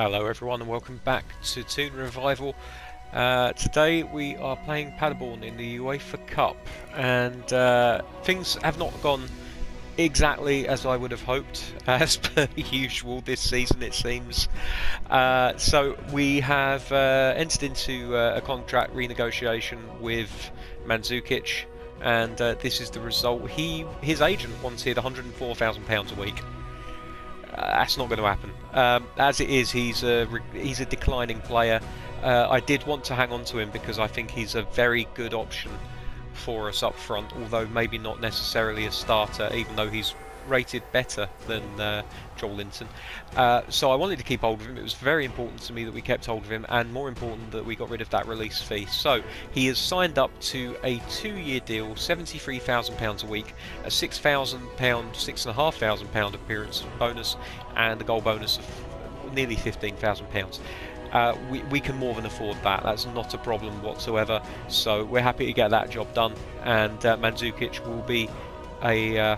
Hello everyone and welcome back to Toon Revival. Uh, today we are playing Paderborn in the UEFA Cup and uh, things have not gone exactly as I would have hoped as per usual this season it seems. Uh, so we have uh, entered into uh, a contract renegotiation with Mandzukic and uh, this is the result. He His agent wanted £104,000 a week. That's not going to happen. Um, as it is, he's a he's a declining player. Uh, I did want to hang on to him because I think he's a very good option for us up front, although maybe not necessarily a starter, even though he's rated better than uh, Joelinton. Uh, so I wanted to keep hold of him. It was very important to me that we kept hold of him, and more important that we got rid of that release fee. So he has signed up to a two-year deal, seventy-three thousand pounds a week, a six thousand pound, six and a half thousand pound appearance bonus, and a goal bonus of nearly fifteen thousand pounds. Uh, we, we can more than afford that. That's not a problem whatsoever. So we're happy to get that job done. And uh, Mandzukic will be a uh,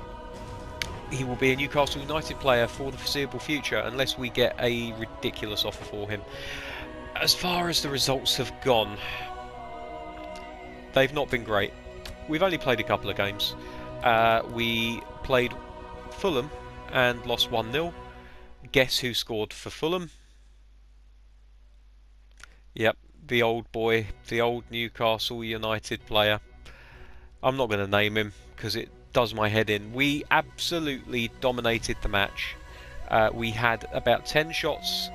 he will be a Newcastle United player for the foreseeable future unless we get a ridiculous offer for him. As far as the results have gone, they've not been great. We've only played a couple of games. Uh, we played Fulham and lost 1 0. Guess who scored for Fulham? Yep, the old boy, the old Newcastle United player. I'm not going to name him because it does my head in. We absolutely dominated the match. Uh, we had about 10 shots,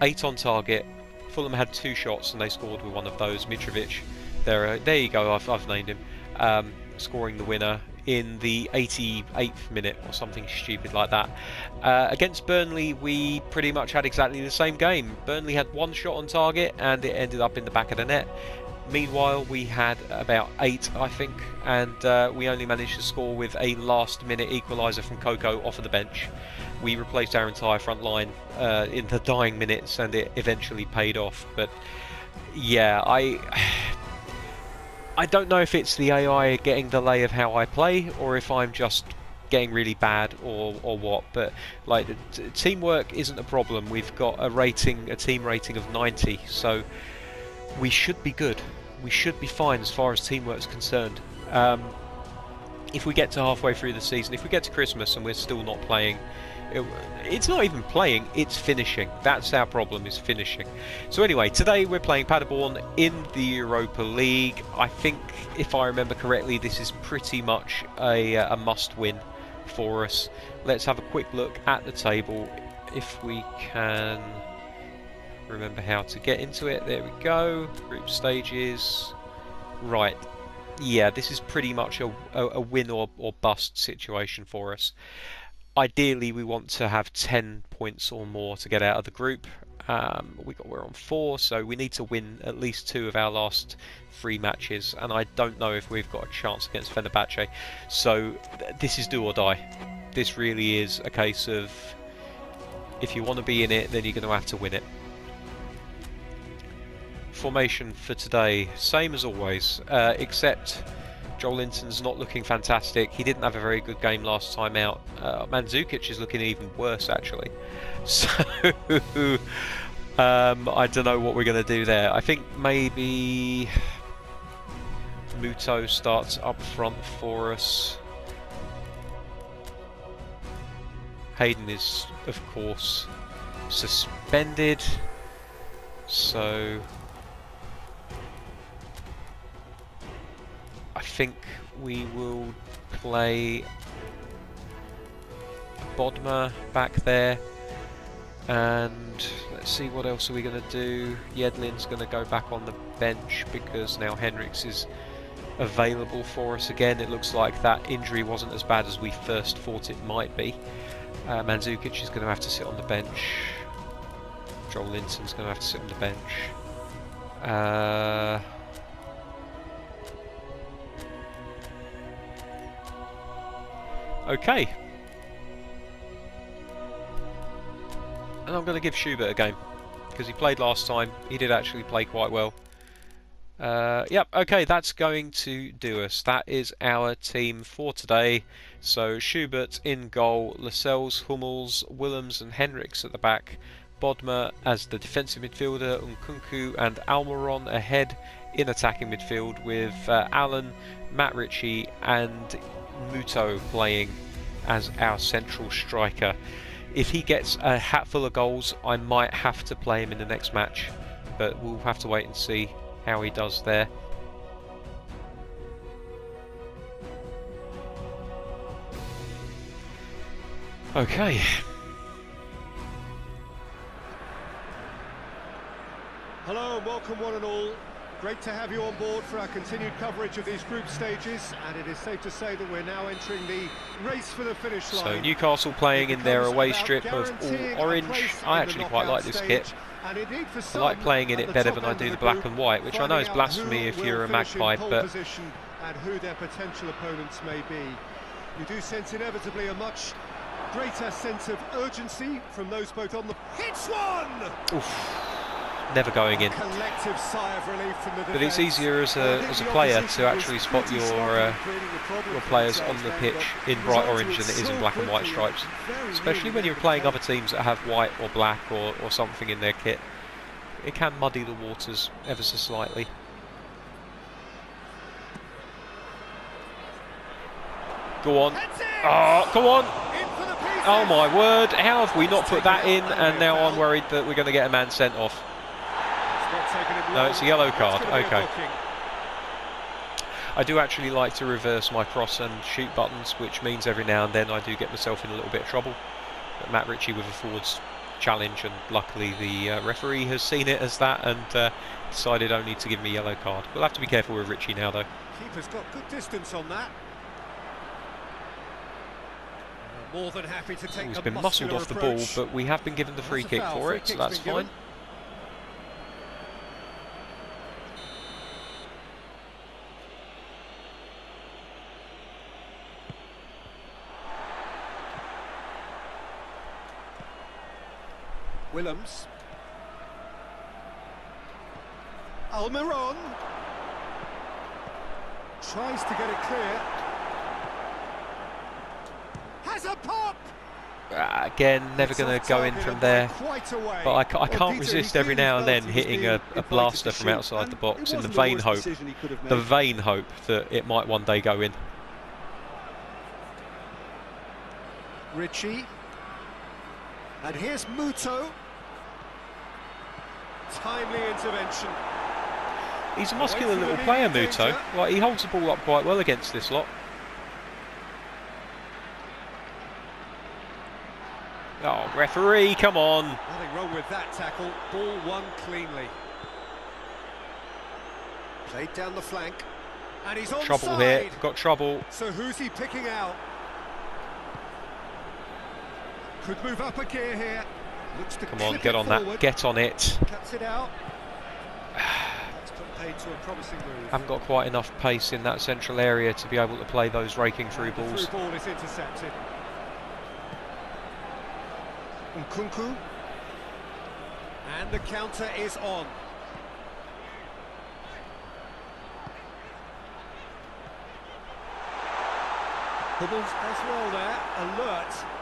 8 on target. Fulham had 2 shots and they scored with one of those. Mitrovic, there, uh, there you go, I've, I've named him, um, scoring the winner in the 88th minute or something stupid like that. Uh, against Burnley, we pretty much had exactly the same game. Burnley had one shot on target and it ended up in the back of the net. Meanwhile, we had about eight, I think, and uh, we only managed to score with a last-minute equaliser from Coco off of the bench. We replaced our entire front line uh, in the dying minutes, and it eventually paid off. But yeah, I. I don't know if it's the AI getting the lay of how I play, or if I'm just getting really bad, or or what. But like, teamwork isn't a problem. We've got a rating, a team rating of 90, so we should be good. We should be fine as far as teamwork is concerned. Um, if we get to halfway through the season, if we get to Christmas and we're still not playing, it, it's not even playing, it's finishing. That's our problem, is finishing. So anyway, today we're playing Paderborn in the Europa League. I think, if I remember correctly, this is pretty much a, uh, a must-win for us. Let's have a quick look at the table, if we can remember how to get into it. There we go. Group stages. Right. Yeah, this is pretty much a, a, a win or, or bust situation for us. Ideally, we want to have 10 points or more to get out of the group. Um, we got we're on four, so we need to win at least two of our last three matches, and I don't know if we've got a chance against Fenerbahce. So th this is do or die. This really is a case of if you want to be in it, then you're going to have to win it formation for today, same as always, uh, except Joelinton's not looking fantastic. He didn't have a very good game last time out. Uh, Mandzukic is looking even worse, actually. So, um, I don't know what we're going to do there. I think maybe Muto starts up front for us. Hayden is, of course, suspended. So I think we will play Bodmer back there. And let's see what else are we going to do? Yedlin's going to go back on the bench because now Henriks is available for us again. It looks like that injury wasn't as bad as we first thought it might be. Uh, Mandzukic is going to have to sit on the bench. Joelinton's going to have to sit on the bench. Uh, Okay. And I'm going to give Schubert a game. Because he played last time. He did actually play quite well. Uh, yep, okay, that's going to do us. That is our team for today. So Schubert in goal, Lascelles, Hummels, Willems and Henriks at the back. Bodmer as the defensive midfielder, Nkunku and Almiron ahead in attacking midfield with uh, Allen, Matt Ritchie and Muto playing as our central striker. If he gets a hatful of goals, I might have to play him in the next match, but we'll have to wait and see how he does there. Okay. Hello and welcome one and all. Great to have you on board for our continued coverage of these group stages and it is safe to say that we're now entering the race for the finish line. So Newcastle playing in their away strip of all orange. I actually quite like this kit. I like playing in it better than I do the black and white, which I know is blasphemy if you're a magpie, but... And who their potential opponents may be. You do sense inevitably a much greater sense of urgency from those both on the... Hits one! Oof never going in. But it's easier as a, as a player to actually spot your uh, your players on the pitch in bright orange than it is in black and white stripes. Especially when you're playing other teams that have white or black or, or something in their kit. It can muddy the waters ever so slightly. Go on. Oh, come on. Oh my word, how have we not put that in and now I'm worried that we're going to get a man sent off. No, it's a yellow card. Okay. I do actually like to reverse my cross and shoot buttons, which means every now and then I do get myself in a little bit of trouble. But Matt Ritchie with a forwards challenge, and luckily the uh, referee has seen it as that and uh, decided only to give me a yellow card. We'll have to be careful with Ritchie now, though. Keeper's got good distance on that. More than happy to take He's been muscled off approach. the ball, but we have been given the free kick for free it, so that's fine. Given. Willems. Almiron. Tries to get it clear. Has a pop! Uh, again, never going to go in from there. But I, I can't resist every now and then hitting a, a blaster from outside the box in the vain hope, the vain hope that it might one day go in. Ritchie. And here's Muto. Timely intervention. He's a muscular little player, Muto. Like he holds the ball up quite well against this lot. Oh, referee, come on. Nothing wrong with that tackle. Ball won cleanly. Played down the flank. And he's on Trouble side. here. Got trouble. So who's he picking out? Could move up a gear here. Come on, get on forward. that. Get on it. Cuts it haven't got quite enough pace in that central area to be able to play those raking through balls. Through ball is intercepted. Nkunku. And the counter is on. Hummels as well there, alert.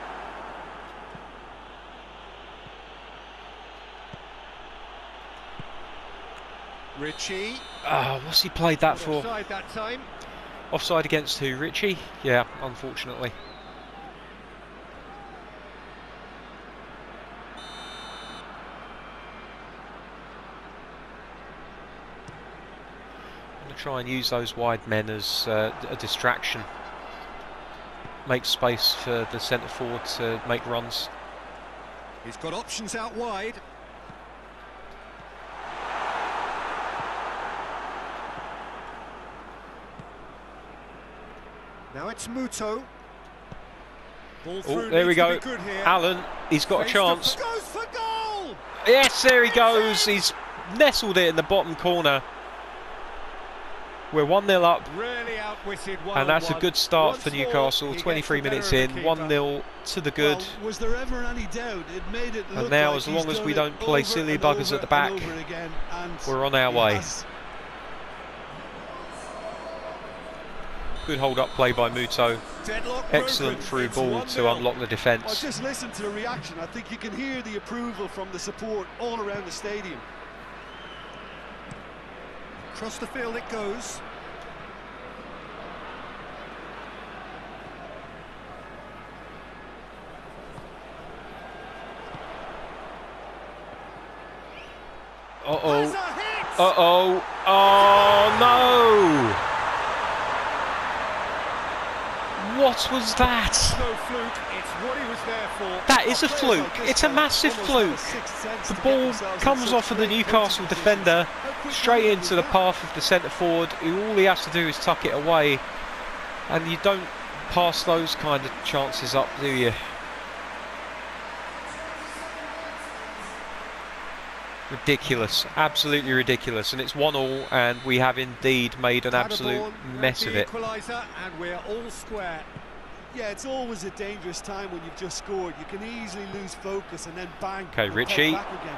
Ritchie. Oh, what's he played that for? Offside that time. Offside against who? Ritchie? Yeah, unfortunately. I'm going to try and use those wide men as uh, a distraction. Make space for the centre forward to make runs. He's got options out wide. Now it's Muto. Oh, there we go. Allen, he's got Face a chance. Yes, there he goes. He's nestled it in the bottom corner. We're 1 0 up. Really and that's a good start Once for Newcastle. 23 minutes in, 1 0 to the good. Well, was there ever any doubt? It made it and now, like as long as we don't play silly buggers at the back, we're on our way. Good hold up play by Muto. Deadlock Excellent through ball to unlock the defence. Well, just listen to the reaction. I think you can hear the approval from the support all around the stadium. Across the field it goes. Uh-oh. Uh oh. Oh no! What was that? No fluke, it's what he was there for. That is a fluke. It's a massive almost have a fluke. The ball comes off of the Newcastle defender straight into the path of the centre forward, who all he has to do is tuck it away. And you don't pass those kind of chances up, do you? Ridiculous, absolutely ridiculous, and it's one all, and we have indeed made an absolute mess of it. And we're all square. Yeah, it's always a dangerous time when you've just scored. You can easily lose focus and then bang. Okay, you're Ritchie. back again.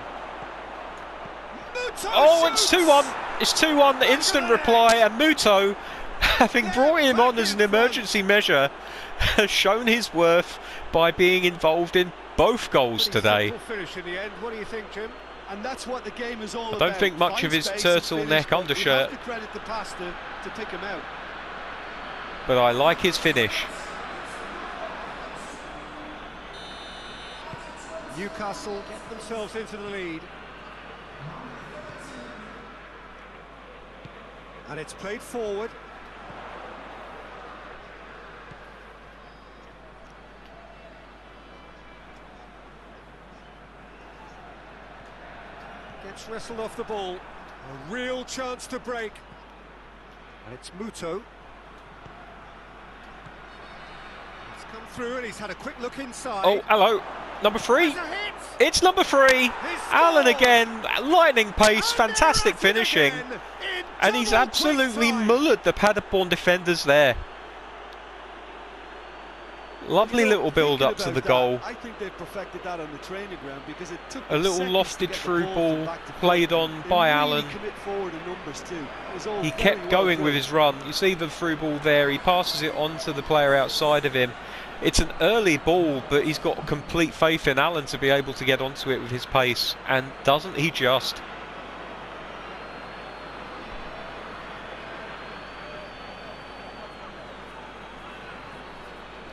Muto Oh, it's 2 1. It's 2 1, the instant reply, and Muto, having brought him on as an emergency measure, has shown his worth by being involved in both goals today. finish in the end. What do you think, Jim? And that's what the game is all I don't think much Find of his turtleneck undershirt. To credit the pass to, to pick him out. But I like his finish. Newcastle get themselves into the lead. And it's played forward. Gets wrestled off the ball. A real chance to break. And it's Muto. It's come through and he's had a quick look inside. Oh, hello. Number three. There's a hit! It's number three. He's Allen again. Lightning pace. Fantastic they're at it finishing. And he's absolutely mullered the Paderborn defenders there. Lovely little build up to the goal. I think they perfected that on the training ground because it took A little lofted to get the through ball ball, from back to played on They by really Allen. commit forward in numbers too. It was all He kept well going with his run. You see the through ball there. He passes it on to the player outside of him. It's an early ball, but he's got complete faith in Allen to be able to get onto it with his pace. And doesn't he just?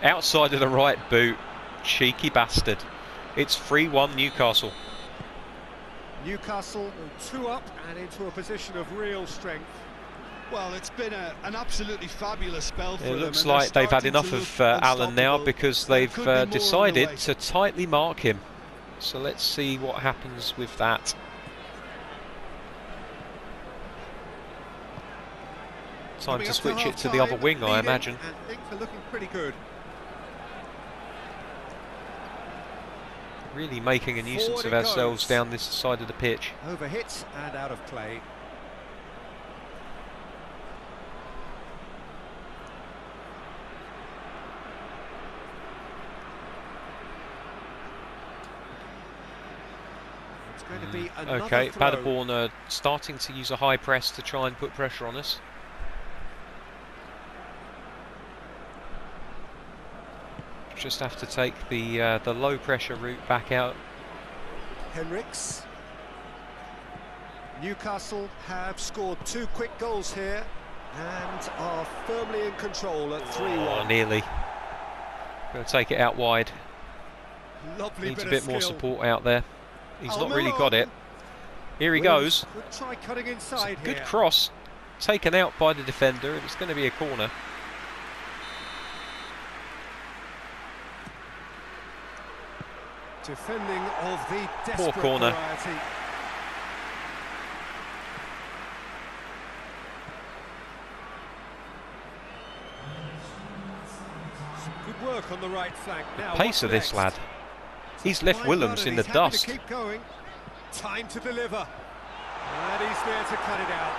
Outside of the right boot. Cheeky bastard. It's 3 1 Newcastle. Newcastle two up and into a position of real strength. Well, it's been a, an absolutely fabulous spell for It looks like they've had enough of look uh, Allen now because they've be uh, more the decided to tightly mark him. So let's see what happens with that. Time Coming to up switch it to the other half-time, wing, I leading, imagine. And things are looking pretty good. Really making a nuisance Forward of ourselves goes. down this side of the pitch. Over hit and out of play. It's going to be another Mm. Okay, throw. Paderborn are starting to use a high press to try and put pressure on us. Just have to take the uh, the low pressure route back out. Henriks. Newcastle have scored two quick goals here and are firmly in control at 3-1. Oh, nearly. Going to take it out wide. Lovely Needs a bit, bit of more support out there. He's not really Almiron. got it. Here he Willems goes. Try cutting It's a good here. cross. Taken out by the defender. It's going to be a corner. Defending of the desperate corner. variety. Good work on the right flank. Now, Pace of this lad. He's left Fine Willems in the dust. To keep going. Time to deliver. And he's there to cut it out.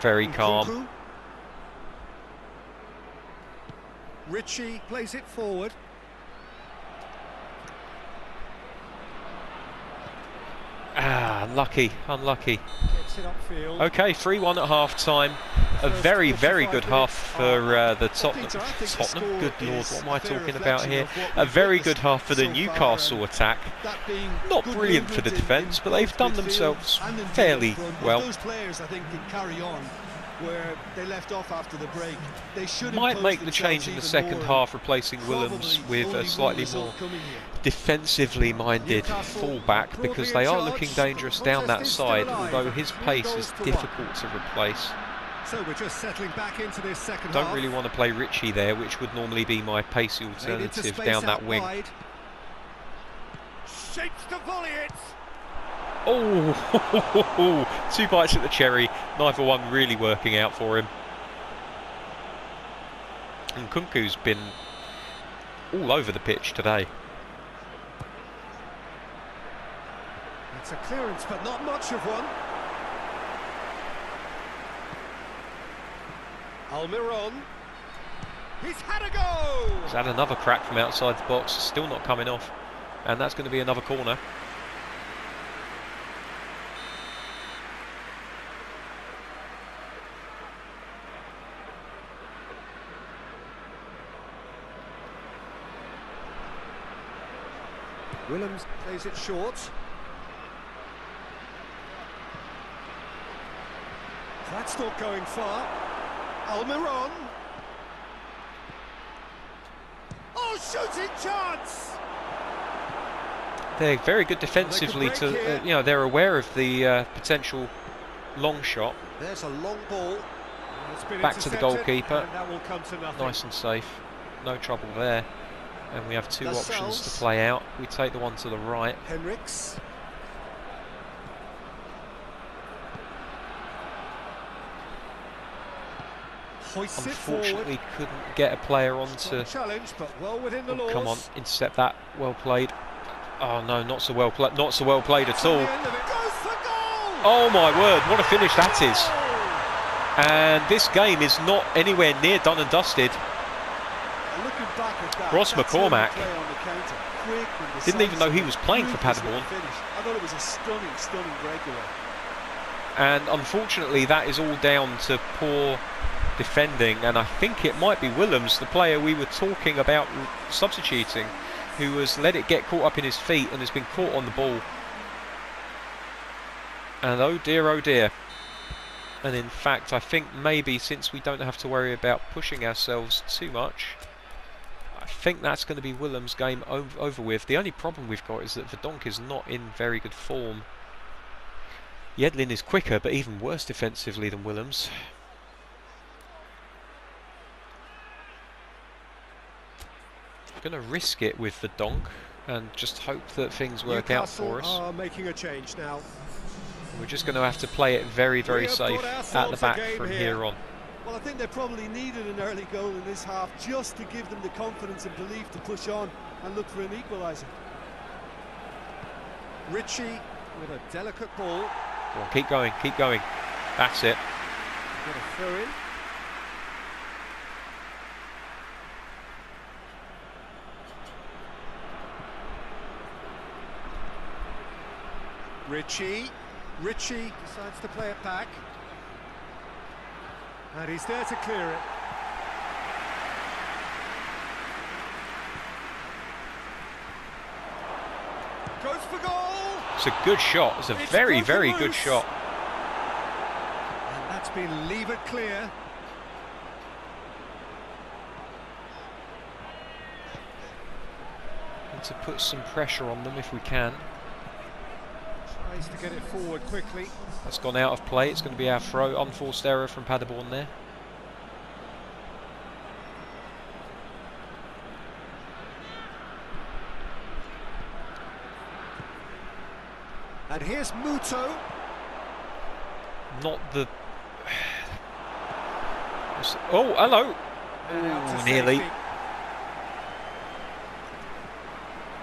Very calm. Ritchie plays it forward. Ah, unlucky, unlucky. Gets it upfield. Okay, 3 1 at half time. a very, very good half for uh, the Tottenham. Peter, I think the Tottenham, good lord, what am I talking about here? A very good half for the Newcastle attack. Not brilliant for the defence, but they've done themselves fairly well. Those players, I think, can carry on where they left off after the break. They should Might make the change in the second more, half, replacing Willems with a slightly more defensively minded fullback because they are looking dangerous down that contest is still side, although his pace is difficult to replace. So we're just settling back into this second Don't half. really want to play Ritchie there, which would normally be my pacey alternative down that wing. wide. Shapes to volley it. Oh, two bites at the cherry, neither one really working out for him. Nkunku's been all over the pitch today. It's a clearance, but not much of one. Almiron. He's had a go. He's had another crack from outside the box, still not coming off. And that's going to be another corner. Willems plays it short. That's not going far. Almiron. Oh, shooting chance! They're very good defensively to, uh, you know, they're aware of the uh, potential long shot. There's a long ball. Back to the goalkeeper. And that will come to. Nice and safe. No trouble there. And we have two options to play out. We take the one to the right. Forward. Unfortunately, couldn't get a player onto. Challenge, but well within the Oh, laws. come on, intercept that. Well played. Oh no, not so well played. Not so well played at all. the end of it. Goes for goal! Oh my word, what a finish that is! And this game is not anywhere near done and dusted. And looking back at that, Ross that's how you McCormack play on the counter. Quick and Didn't even know he was playing for Paderborn. I thought it was a stunning, stunning breakaway. And unfortunately, that is all down to poor defending. And I think it might be Willems, the player we were talking about substituting, who has let it get caught up in his feet and has been caught on the ball. And oh dear, oh dear. And in fact, I think maybe since we don't have to worry about pushing ourselves too much, think that's going to be Willem's game over with. The only problem we've got is that Verdonk is not in very good form. Yedlin is quicker, but even worse defensively than Willems. I'm Going to risk it with the donk and just hope that things work out for us. are making a change now. We're just going to have to play it very, very safe at the back from here on. Well, I think they probably needed an early goal in this half just to give them the confidence and belief to push on and look for an equaliser. Ritchie with a delicate ball. Go on, keep going, keep going. That's it. Got a throw in. Ritchie. Ritchie decides to play it back. And he's there to clear it. Goes for goal! It's a good shot. It's a It's very, very good shot. And that's been levered clear. Need to put some pressure on them if we can. Tries to get it forward quickly. That's gone out of play. It's going to be our throw. Unforced error from Paderborn there. And here's Muto. Not the. Oh, hello. And out to Ooh, nearly. safety.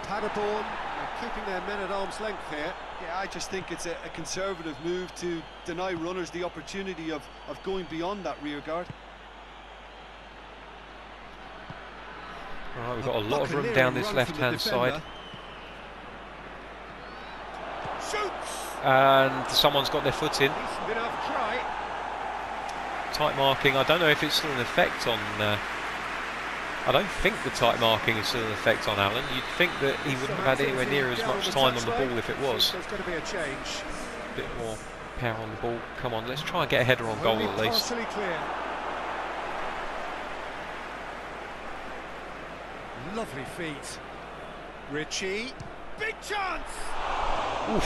Paderborn are keeping their men at arm's length here. Yeah, I just think it's a, a conservative move to deny runners the opportunity of, of going beyond that rear guard. Right, we've got a lot of room down this left-hand side, and someone's got their foot in. Decent enough try. tight marking. I don't know if it's still in effect on. Uh, I don't think the tight marking is still an effect on Allen. You'd think that he wouldn't have had anywhere near as much time on the ball if it was. There's going to be a change. A bit more power on the ball. Come on, let's try and get a header on goal at least. clear. Lovely feet. Ritchie. Big chance! Oof.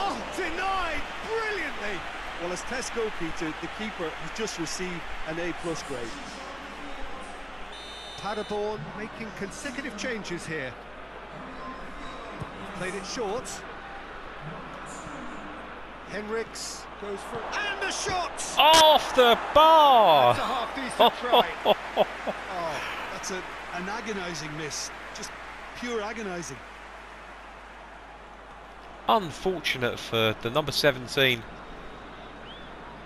Oh, denied brilliantly. Well, as test goalkeeper, the keeper has just received an A plus grade. Paderborn making consecutive changes here. Played it short. Henriks goes for and the shot. Off the bar! That's a half decent try. Oh, that's a, an agonising miss. Just pure agonising. Unfortunate for the number 17.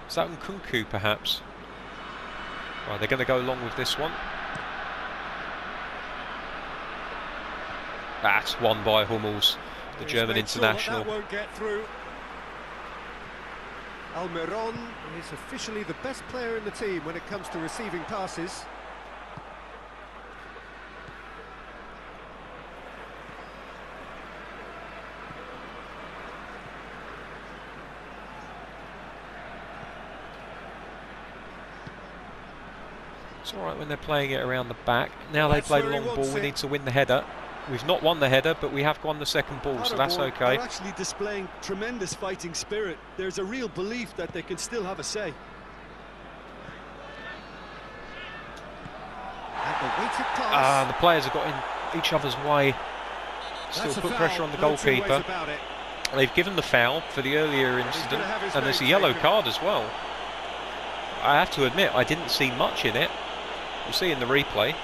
Is that Nkunku perhaps? Right, they're going to go along with this one. That's won by Hummels, the He's German sure international. that won't get through. Almiron is officially the best player in the team when it comes to receiving passes. It's alright when they're playing it around the back. Now they That's play the long ball, we need to win the header. We've not won the header, but we have won the second ball, so that's okay. Are actually displaying tremendous fighting spirit. There's a real belief that they can still have a say. And the ah, players have got in each other's way. Still That's put pressure on the no goalkeeper. They've given the foul for the earlier incident, gonna have his and there's a yellow taken. card as well. I have to admit, I didn't see much in it. We'll see in the replay.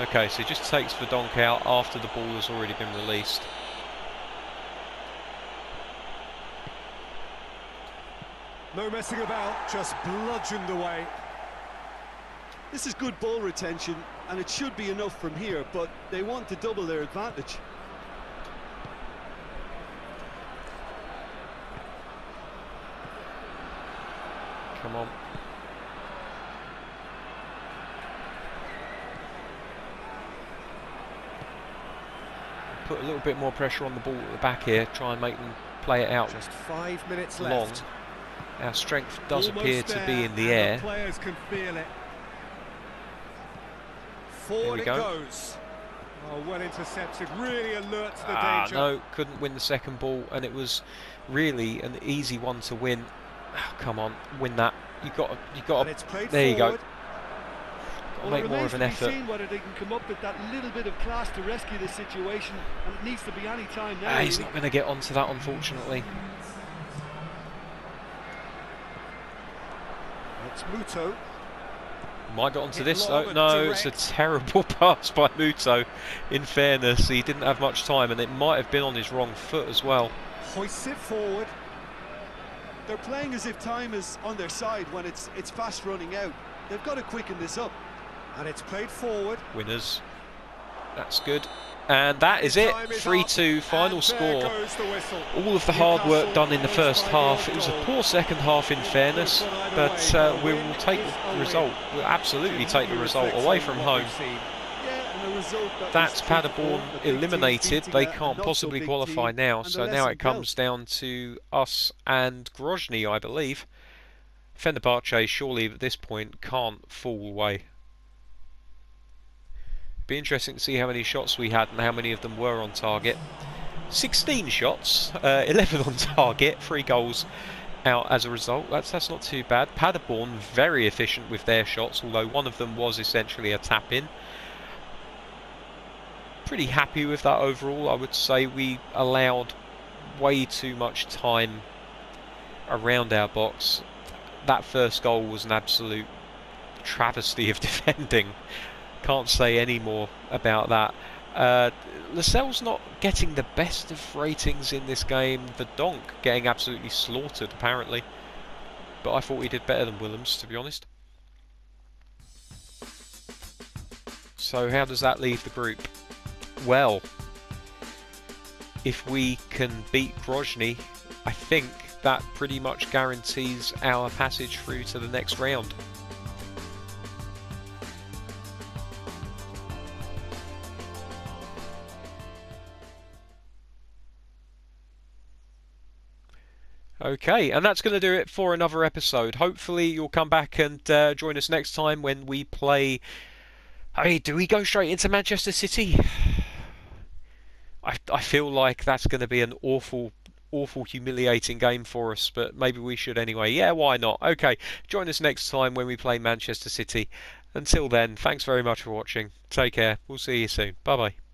Okay, so he just takes Verdonk out after the ball has already been released. No messing about, just bludgeoned away. This is good ball retention, and it should be enough from here, but they want to double their advantage. Come on. Put a little bit more pressure on the ball at the back here, try and make them play it out Just five minutes long. left. Our strength does Almost appear to be in the air. players can feel it. Forward we it go. goes. Oh, well intercepted. Really alert to the Ah, danger. no, couldn't win the second ball, and it was really an easy one to win. Ah, come on, win that. You got, you got. And it's played There you go. Forward. Well, make it more remains of an to be effort. seen whether they can come up with that little bit of class to rescue the situation, and it needs to be any time now. Ah, he's not going to get onto that, unfortunately. It's Muto. Might get onto Hit this long though. and No, it's a terrible pass by Muto. In fairness, he didn't have much time, and it might have been on his wrong foot as well. Hoists it forward. They're playing as if time is on their side when it's it's fast running out. They've got to quicken this up. And it's played forward. Winners. That's good. And that is it. Time is 3 up, 2 final score. There goes the whistle. All of the hard work done in the first half. It was a poor second half, in fairness, but uh, we will take the result. We'll absolutely take the result away from home. Yeah, and a result that That's Paderborn a big team eliminated. They can't possibly qualify now, so now it comes down to us and Grozny, I believe. Fenerbahce surely at this point can't fall away. Be interesting to see how many shots we had and how many of them were on target. 16 shots, uh, 11 on target, three goals out as a result. That's that's not too bad. Paderborn very efficient with their shots, although one of them was essentially a tap in. Pretty happy with that overall. I would say we allowed way too much time around our box. That first goal was an absolute travesty of defending. Can't say any more about that. Uh, Lascelles not getting the best of ratings in this game. The Donk getting absolutely slaughtered, apparently. But I thought he did better than Willems, to be honest. So how does that leave the group? Well, if we can beat Grozny, I think that pretty much guarantees our passage through to the next round. Okay, and that's going to do it for another episode. Hopefully, you'll come back and uh, join us next time when we play. Hey, do we go straight into Manchester City? I, I feel like that's going to be an awful, awful, humiliating game for us, but maybe we should anyway. Yeah, why not? Okay, join us next time when we play Manchester City. Until then, thanks very much for watching. Take care. We'll see you soon. Bye bye.